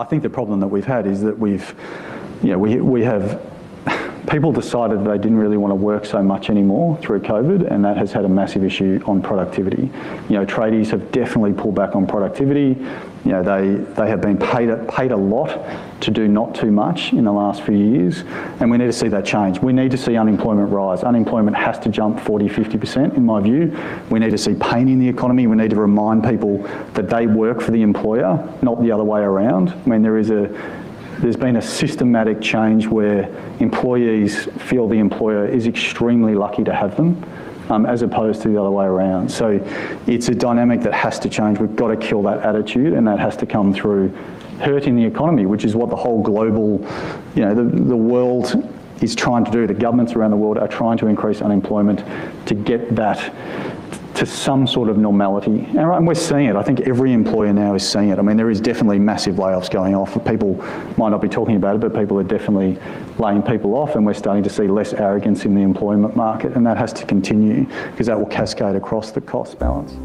I think the problem that we've had is that we've, you know, we, we have people decided they didn't really want to work so much anymore through COVID, and that has had a massive issue on productivity. You know, tradies have definitely pulled back on productivity. You know, they, they have been paid paid a lot to do not too much in the last few years, and we need to see that change. We need to see unemployment rise. Unemployment has to jump 40, 50% in my view. We need to see pain in the economy. We need to remind people that they work for the employer, not the other way around. I mean, there is a there's been a systematic change where employees feel the employer is extremely lucky to have them. Um, as opposed to the other way around. So it's a dynamic that has to change. We've got to kill that attitude, and that has to come through hurting the economy, which is what the whole global, you know, the, the world is trying to do. The governments around the world are trying to increase unemployment to get that to some sort of normality. And we're seeing it. I think every employer now is seeing it. I mean, there is definitely massive layoffs going off. People might not be talking about it, but people are definitely laying people off, and we're starting to see less arrogance in the employment market, and that has to continue because that will cascade across the cost balance.